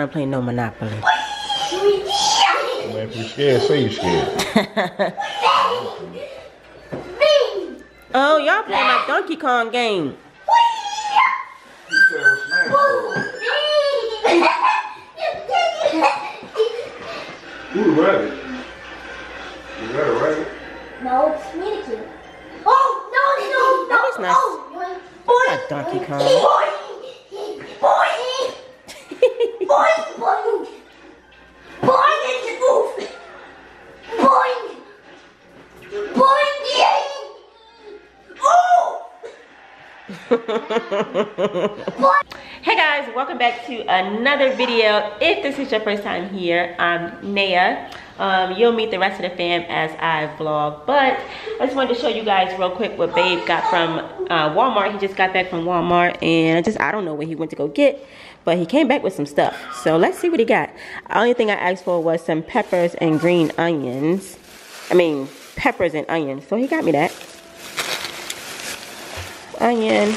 trying to play no Monopoly. Man, if you're scared, say you're scared. Oh, y'all playing my Donkey Kong game. You said it was Smash Who the rabbit? Is that a rabbit? No, it's Mannequin. Oh, no, no, no. That is nice. Oh, boing, Not Donkey Kong. boing, boing, boing, boing. Boing in the roof. Boing. Boing, yay. Oh. Hey guys, welcome back to another video. If this is your first time here, I'm Naya. Um, you'll meet the rest of the fam as I vlog, but I just wanted to show you guys real quick what Babe got from uh, Walmart. He just got back from Walmart, and I just I don't know what he went to go get, but he came back with some stuff. So let's see what he got. The only thing I asked for was some peppers and green onions. I mean peppers and onions. So he got me that. Onion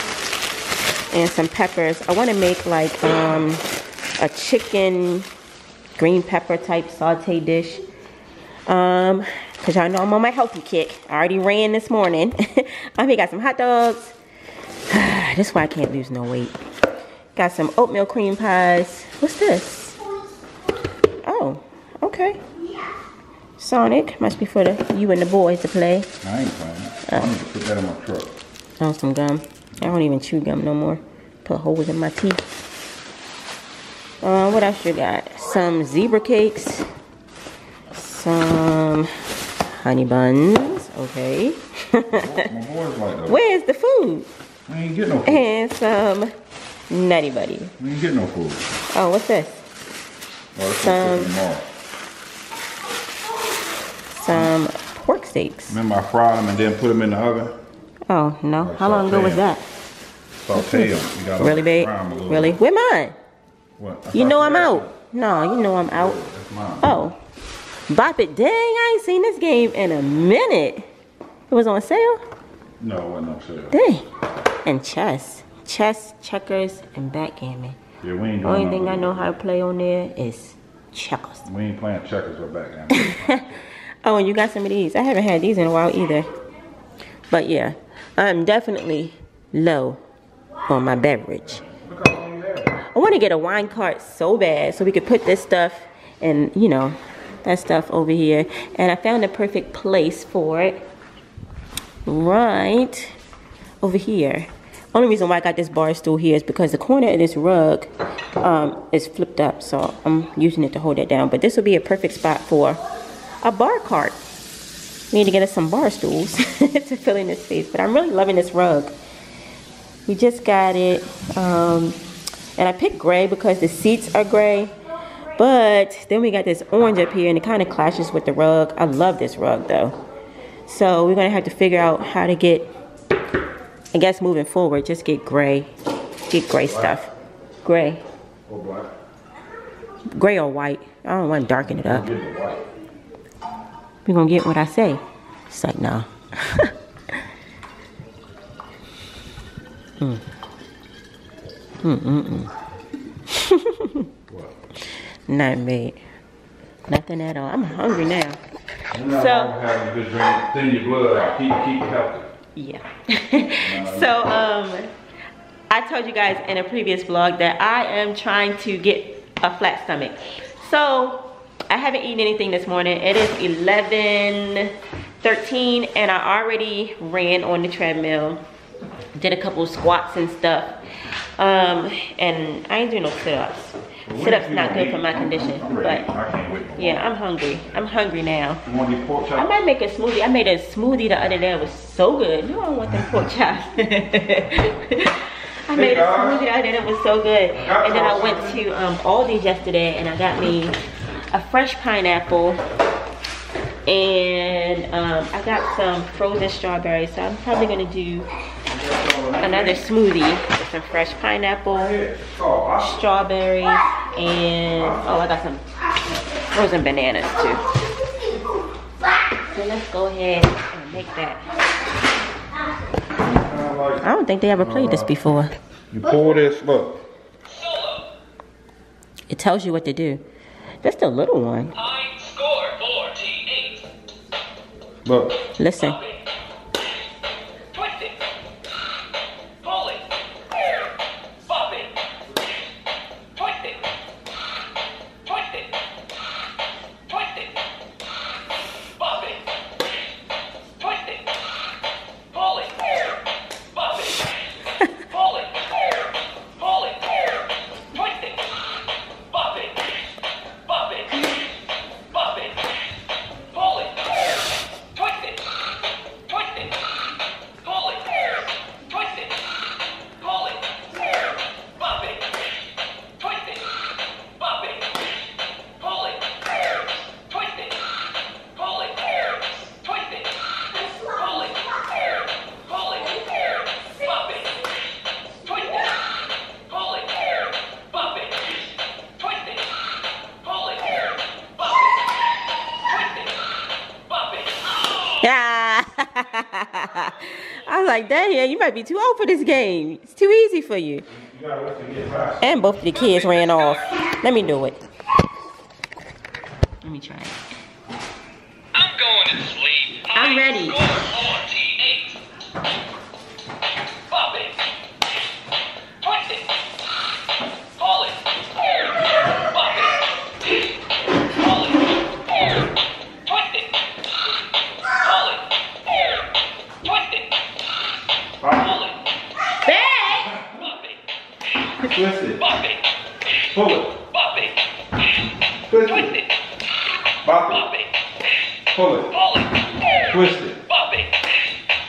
and some peppers. I want to make like um, a chicken green pepper type saute dish. Um, cause y'all know I'm on my healthy kick. I already ran this morning. I mean, got some hot dogs. this is why I can't lose no weight. Got some oatmeal cream pies. What's this? Oh, okay. Sonic must be for the you and the boys to play. I ain't playing. I need to put that in my truck. Oh, some gum. I don't even chew gum no more. Put holes in my teeth. Uh, what else you got? Some zebra cakes. Some honey buns. Okay. My boys like that. Where's the food? We ain't get no food. And some nutty buddy. We ain't get no food. Oh, what's this? Well, Some-. Some pork steaks. Remember I fried them and then put them in the oven? Oh, no. How long ago was that? Saute them. You gotta Really, babe? fry 'em a little Really? Where mine? What? You know I'm out. No, you know I'm out. Oh. Bop it. Dang, I ain't seen this game in a minute. It was on sale? No, it wasn't on sale. Dang. And chess. Chess, checkers, and backgammon. Yeah, we ain't doing Only thing I know how to play on there is checkers. We ain't playing checkers or backgammon. Oh, and you got some of these. I haven't had these in a while either. But yeah, I'm definitely low on my beverage. I want to get a wine cart so bad so we could put this stuff and, you know, that stuff over here. And I found the perfect place for it right over here. Only reason why I got this bar stool here is because the corner of this rug um, is flipped up. So I'm using it to hold it down. But this will be a perfect spot for a bar cart. We need to get us some bar stools to fill in this space. But I'm really loving this rug. We just got it. Um, and I picked gray because the seats are gray. But then we got this orange up here and it kind of clashes with the rug. I love this rug though. So we're going to have to figure out how to get, I guess moving forward, just get gray. Get gray stuff. Gray. Or black. Gray or white. I don't want to darken it up. Get the white. We're going to get what I say. It's like, no. mm. Mm-mm-mm. What? Nothing. Nothing at all. I'm hungry now. You're not So- wrong with having a good drink. Thin your blood out. Keep, keep healthy. Yeah. so, um, I told you guys in a previous vlog that I am trying to get a flat stomach. So, I haven't eaten anything this morning. It is 11, 13, and I already ran on the treadmill. Did a couple squats and stuff. Um, and I ain't doing no sit-ups. Sit-ups not good for my condition, I'm ready. but I can't wait. yeah, I'm hungry. I'm hungry now. You want these pork I might make a smoothie. I made a smoothie the other day. It was so good. No, I don't want them pork chops. I made a smoothie the other day. That was so good. And then I went to um, Aldi's yesterday and I got me a fresh pineapple and um, I got some frozen strawberries. So I'm probably gonna do another smoothie with some fresh pineapple, strawberries, and oh, I got some frozen bananas too. So let's go ahead and make that. I don't think they ever played this before. You pour this, look. It tells you what to do. That's the little one. I score 48. Look. Listen. like, yeah, you might be too old for this game. It's too easy for you. and both of the kids ran off. Let me do it. Let me try it. I'm going to sleep. I'm, I'm ready. Going.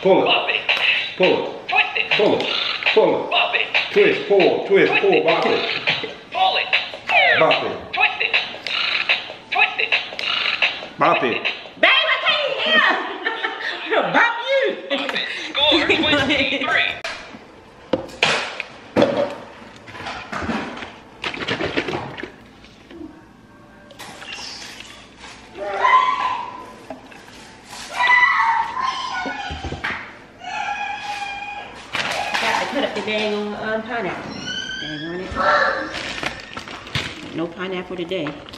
pull it, pull it, pull it, pull it, twist, pull, twist, pull, bop it, pull it, bop it, twist it, twist it, bop it. Babe, I can't hear. Bop you. Score twenty-three. for today.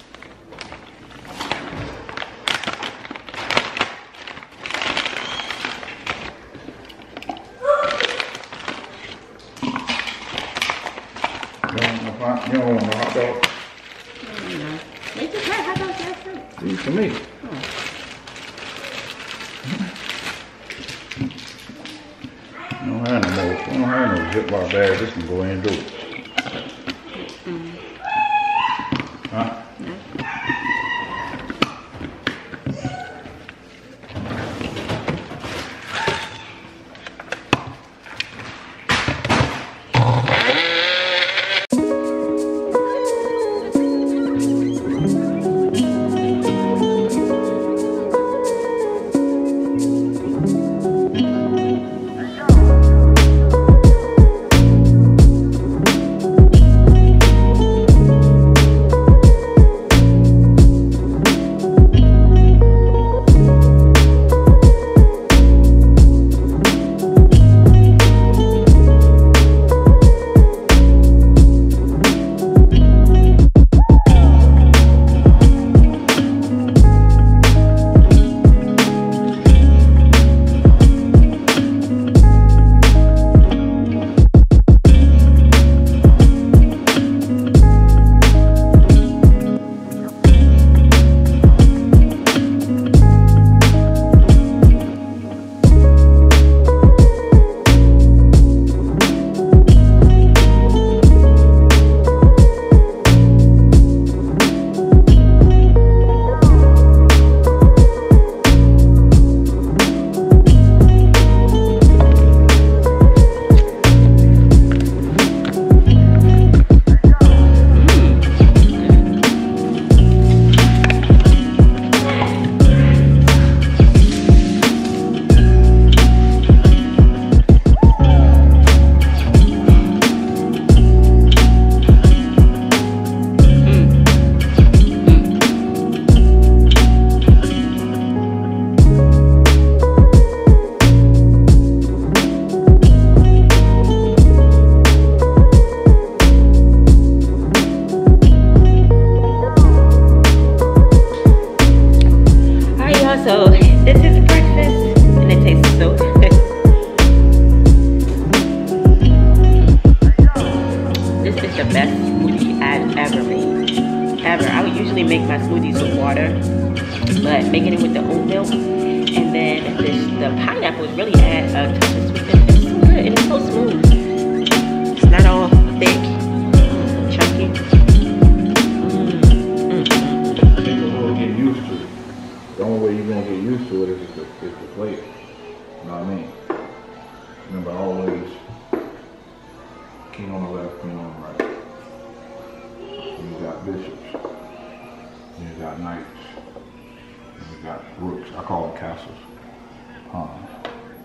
Um,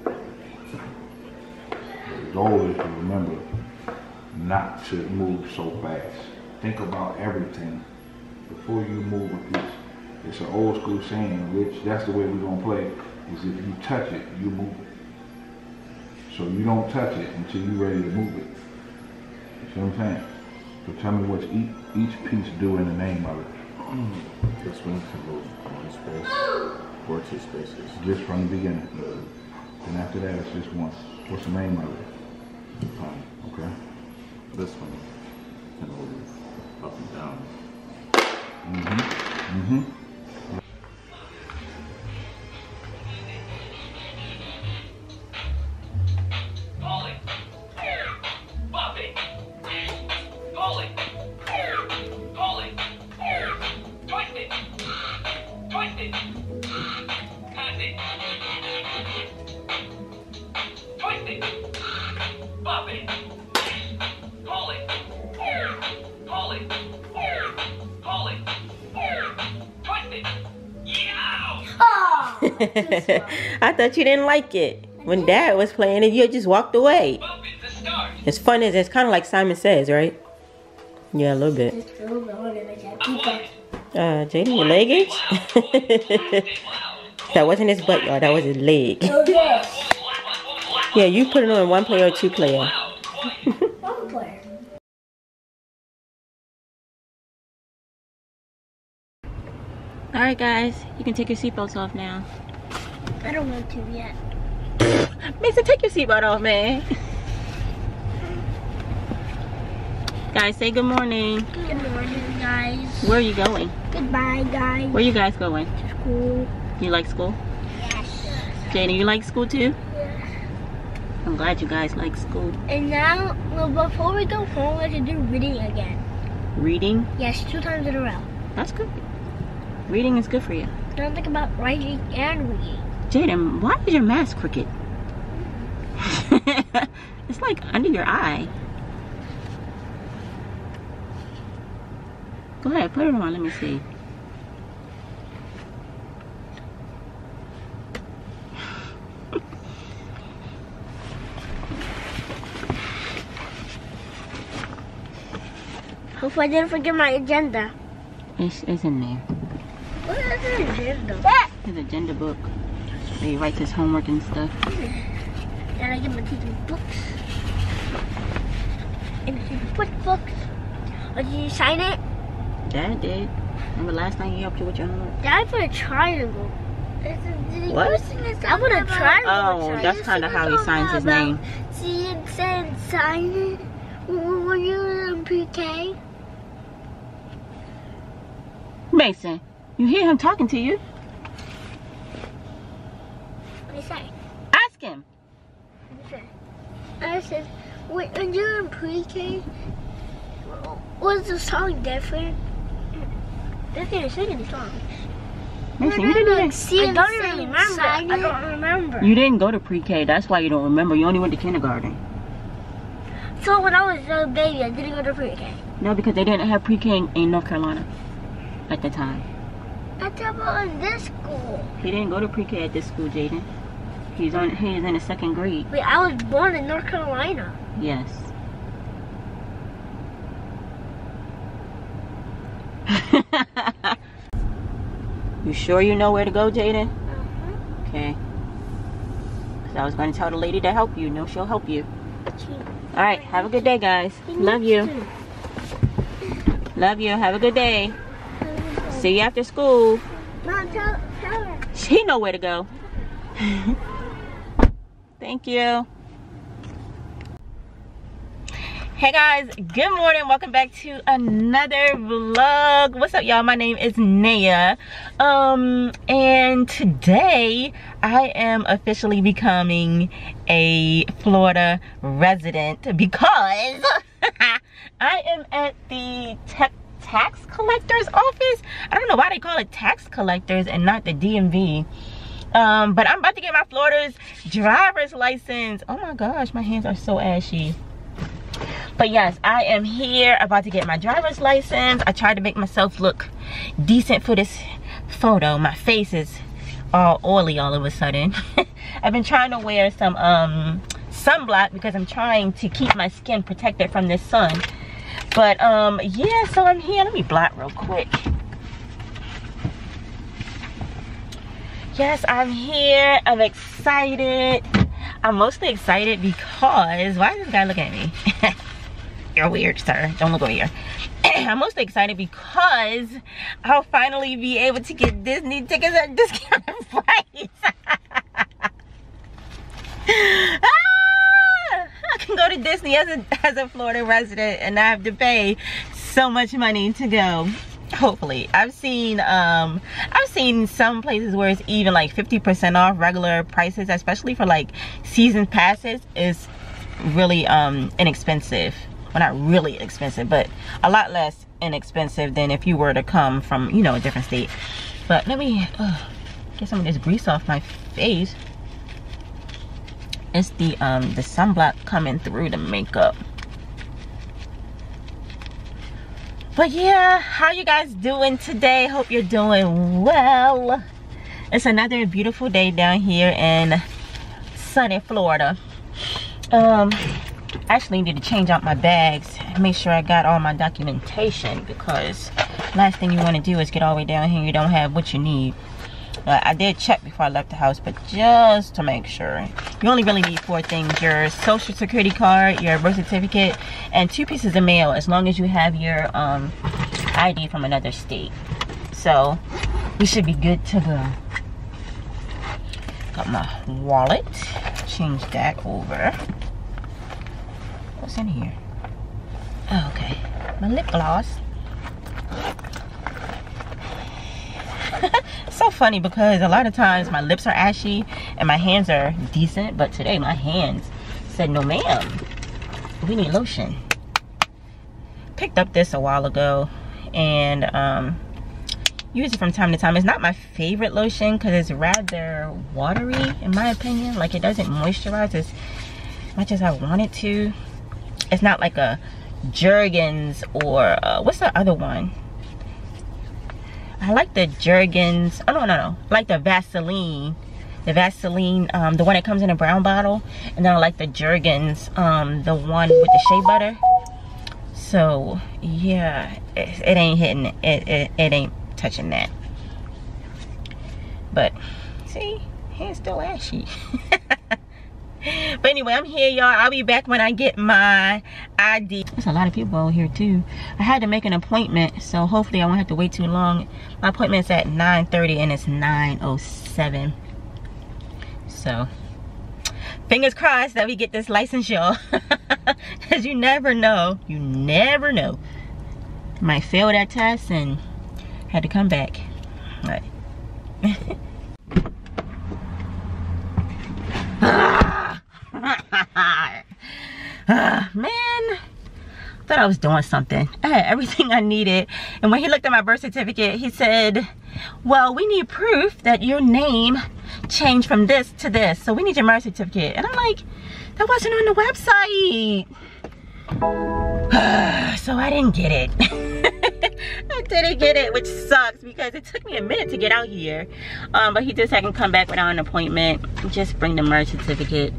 the goal is to remember not to move so fast. Think about everything before you move a piece. It's an old school saying, which that's the way we're gonna play, is if you touch it, you move it. So you don't touch it until you're ready to move it. You see what I'm saying? So tell me what each, each piece do in the name of it, This one can move one space two spaces. just from the beginning. And after that, it's just one. What's the name of it? Um, Okay? this one move up and down. Mm-hmm. Pull I thought you didn't like it. When dad was playing it, you just walked away. As fun as it's kind of like Simon Says, right? Yeah, a little bit. Uh, Jaden, your leg that wasn't his butt, y'all. That was his leg. Yeah, you put it on one player or two player. One player. All right, guys, you can take your seatbelts off now. I don't want to yet. Mason, take your seatbelt off, man. guys, say good morning. Good morning, guys. Where are you going? Goodbye, guys. Where are you guys going? School. You like school? Yes. Jaden, you like school too? Yes. I'm glad you guys like school. And now, well, before we go home, we have to do reading again. Reading, Yes, two times in a row. that's good. Reading is good for you. Don't think about writing and reading. Jaden, why is your mask crooked? it's like under your eye. Go ahead, put it on. Let me see. Hopefully, I didn't forget my agenda. It's, it's in there. What is an agenda? His agenda book. Where he writes his homework and stuff. And I get my teacher books. And the teacher put books. Oh, did you sign it? Dad did. Remember last time he helped you with your homework? Dad put a triangle. What? I put a triangle. Oh, that's kind of how he signs his name. See it said sign it. Were you in pre-K? Mason, you hear him talking to you? What did he say? Ask him. What did he say? I said, when when you were in pre-K, was the song different? They didn't sing any songs. Mason, you didn't even, I don't even remember. I don't remember. you didn't go to pre-K. That's why you don't remember. You only went to kindergarten. So when I was a baby, I didn't go to pre-K. No, because they didn't have pre-K in, in North Carolina at the time. I thought I was in this school. He didn't go to pre-K at this school, Jaden. He's on. He's in the second grade. Wait, I was born in North Carolina. Yes. you sure you know where to go, Jaden? Uh-huh. Okay. Because I was going to tell the lady to help you. No, she'll help you. All right. Have a good day, guys. Love you. Love you. Have a good day. See you after school. Mom, tell, tell her. She know where to go. Thank you. Hey guys, good morning. Welcome back to another vlog. What's up y'all? My name is Naya. Um and today I am officially becoming a Florida resident because I am at the tech tax collector's office. I don't know why they call it tax collectors and not the DMV. Um, but I'm about to get my Florida's driver's license. Oh my gosh, my hands are so ashy. But yes i am here about to get my driver's license. I tried to make myself look decent for this photo. My face is all oily all of a sudden. I've been trying to wear some um sunblock because i'm trying to keep my skin protected from this sun. But um yeah so i'm here. Let me blot real quick yes i'm here i'm excited i'm mostly excited because why is this guy looking at me you're weird, sir. Don't look over here. I'm mostly excited because I'll finally be able to get Disney tickets at discounted price. ah! I can go to Disney as a, as a Florida resident and I have to pay so much money to go hopefully. I've seen um i've seen some places where it's even like 50 percent off regular prices especially for like season passes is really um inexpensive. Well not really expensive but a lot less inexpensive than if you were to come from you know a different state. But let me uh, get some of this grease off my face. It's the um the sunblock coming through the makeup but yeah how you guys doing today? Hope you're doing well. It's another beautiful day down here in sunny florida. Um actually need to change out my bags make sure I got all my documentation because last thing you want to do is get all the way down here you don't have what you need but I did check before I left the house but just to make sure you only really need four things your social security card your birth certificate and two pieces of mail as long as you have your um, ID from another state so we should be good to go got my wallet change that over What's in here? Oh, okay. My lip gloss. So funny because a lot of times my lips are ashy and my hands are decent, but today my hands said, no ma'am, we need lotion. Picked up this a while ago and um, use it from time to time. It's not my favorite lotion because it's rather watery in my opinion. Like it doesn't moisturize as much as I want it to it's not like a Jergens or uh, what's the other one? I like the Jergens. Oh no no no, I like the Vaseline, the Vaseline, um, the one that comes in a brown bottle, and then I like the Jergens, um, the one with the shea butter. So yeah, it, it ain't hitting it, it. It ain't touching that. But see, hand's still ashy. but anyway i'm here y'all. I'll be back when i get my id there's a lot of people over here too. I had to make an appointment so hopefully i won't have to wait too long. My appointment's at 9 30 and it's 907 so fingers crossed that we get this license y'all. Because you never know. You never know. Might fail that test and had to come back. All right man thought I was doing something. I had everything I needed. And when he looked at my birth certificate, he said, well, we need proof that your name changed from this to this. So we need your marriage certificate. And I'm like, that wasn't on the website. so I didn't get it. I didn't get it, which sucks because it took me a minute to get out here. Um, but he just had to come back without an appointment. Just bring the marriage certificate.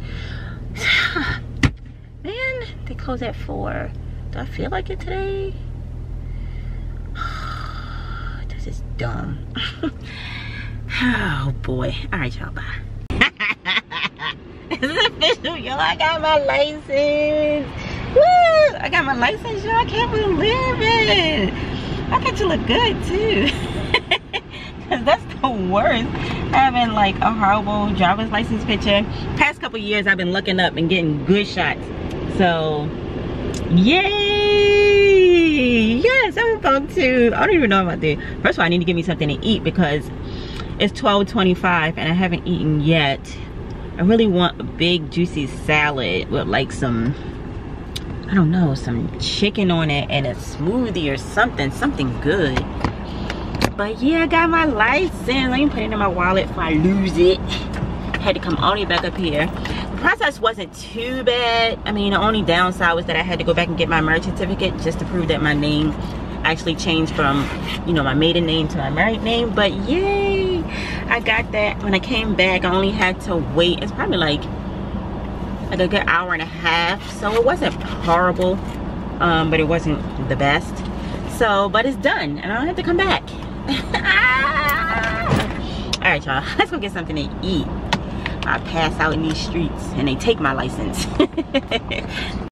Man, they close at 4. Do I feel like it today? this is dumb. oh boy. Alright, y'all, bye. this is official, y'all. I got my license. Woo! I got my license, y'all. I can't believe it. I got to look good, too. Because that's the worst. Having like a horrible driver's license picture. Past couple years, I've been looking up and getting good shots. So Yay! Yes, I'm about to. I don't even know about that. First of all, I need to give me something to eat because it's 12:25 and I haven't eaten yet. I really want a big juicy salad with like some, I don't know, some chicken on it and a smoothie or something, something good. But yeah, I got my license. Let me put it in my wallet if I lose it. Had to come all the way back up here. The process wasn't too bad. I mean, the only downside was that I had to go back and get my marriage certificate just to prove that my name actually changed from, you know, my maiden name to my married name. But yay, I got that. When I came back, I only had to wait. It's probably like, like a good hour and a half. So it wasn't horrible, um, but it wasn't the best. So, but it's done and I don't have to come back. All right, y'all, let's go get something to eat. I pass out in these streets and they take my license.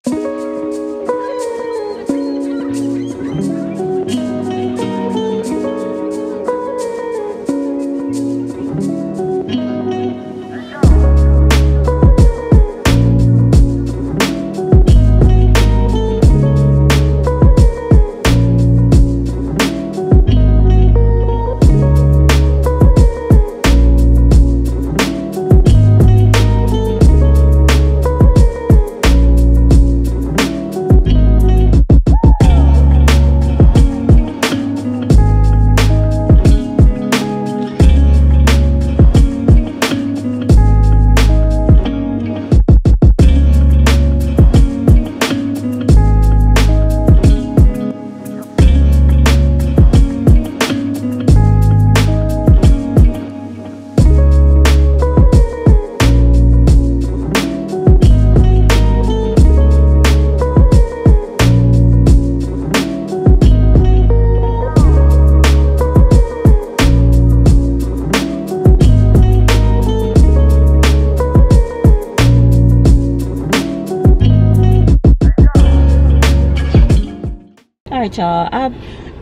y'all. I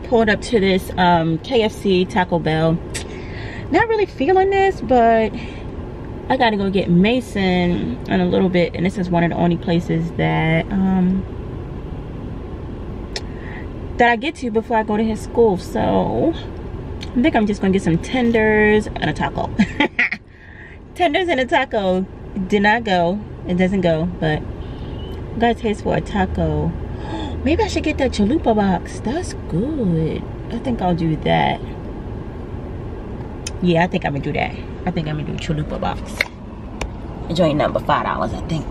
pulled up to this um, kfc taco bell. Not really feeling this but i gotta go get mason in a little bit and this is one of the only places that um that i get to before i go to his school. So i think i'm just gonna get some tenders and a taco. Tenders and a taco did not go. It doesn't go but got a taste for a taco Maybe I should get that chalupa box. That's good. I think I'll do that. Yeah, I think I'm gonna do that. I think I'm gonna do chalupa box. The joint number five dollars, I think.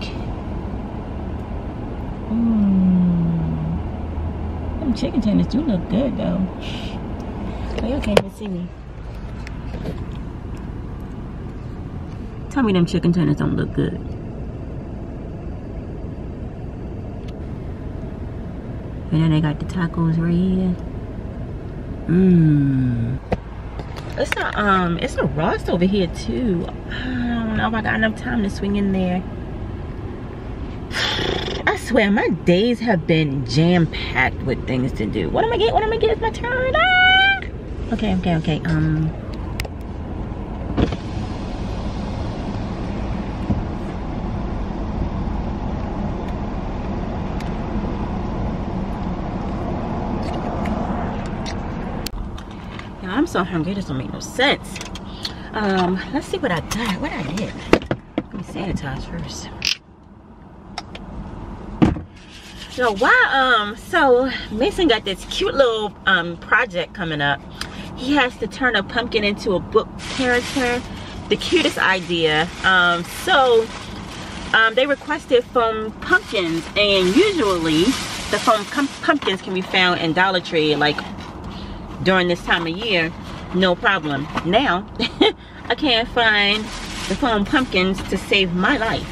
Mmm. Them chicken tenders do look good though. Oh, y'all can't even see me. Tell me them chicken tenders don't look good. And then they got the tacos right here. Mmm. It's a um it's a Ross over here too. I don't know if I got enough time to swing in there. I swear my days have been jam-packed with things to do. What am I get? What am I get? It's my turn. Ah! Okay, okay, okay. Um I'm so hungry, this don't make no sense. Um, let's see what I got. What I did. Let me sanitize first. So why um so Mason got this cute little um project coming up. He has to turn a pumpkin into a book character. The cutest idea. Um so um, they requested foam pumpkins and usually the foam pumpkins can be found in Dollar Tree like during this time of year, no problem. Now, I can't find the foam pumpkins to save my life.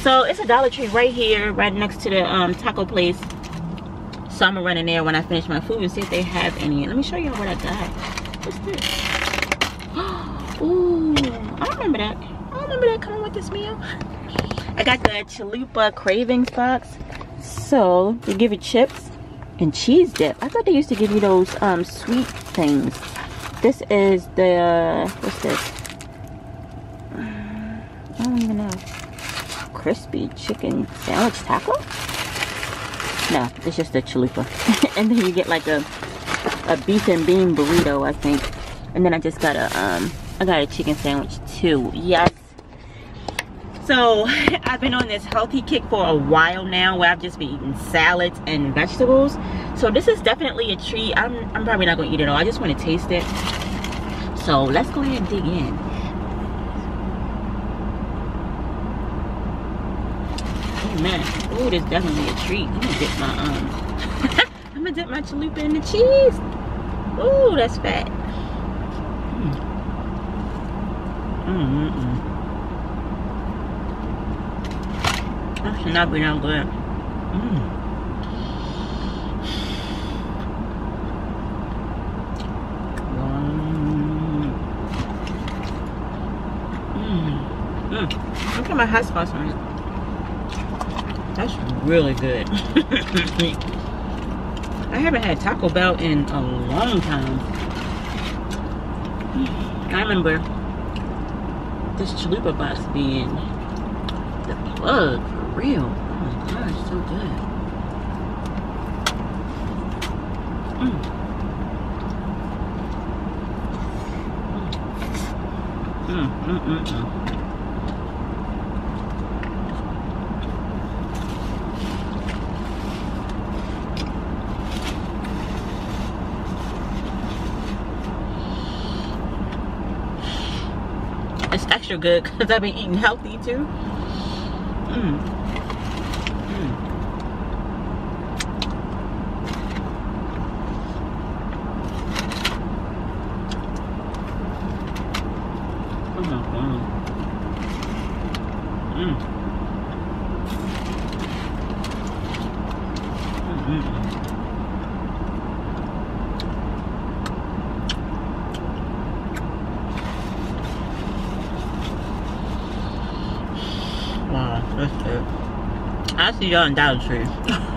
So it's a Dollar Tree right here, right next to the um, taco place. So I'm gonna run in there when I finish my food and see if they have any. Let me show you what I got. What's this? Ooh, I remember that. I remember that coming with this meal. I got the Chalupa Cravings box. So, they give you chips and cheese dip. I thought they used to give you those um, sweet things. This is the, what's this? I don't even know. Crispy chicken sandwich taco? No, it's just a chalupa. and then you get like a a beef and bean burrito, I think. And then I just got a um I got a chicken sandwich too. Yes. So I've been on this healthy kick for a while now where I've just been eating salads and vegetables. So this is definitely a treat. I'm I'm probably not gonna eat it all. I just want to taste it. So let's go ahead and dig in. Oh man, oh, this is definitely a treat. I'm gonna dip my um, I'm gonna dip my chalupa in the cheese. Ooh, that's fat. Mm. Mm -mm That should not be that good. Mm. Mm. Mm. Look at my hot sauce on it. That's really good. I haven't had Taco Bell in a long time. I remember this chalupa box being the plug real. Oh my gosh, so good. Mm. Mm, mm, mm, mm. It's extra good because I've been eating healthy too. Mm. Oh my god. Mm. Mm -mm. See y'all in Dollar Tree.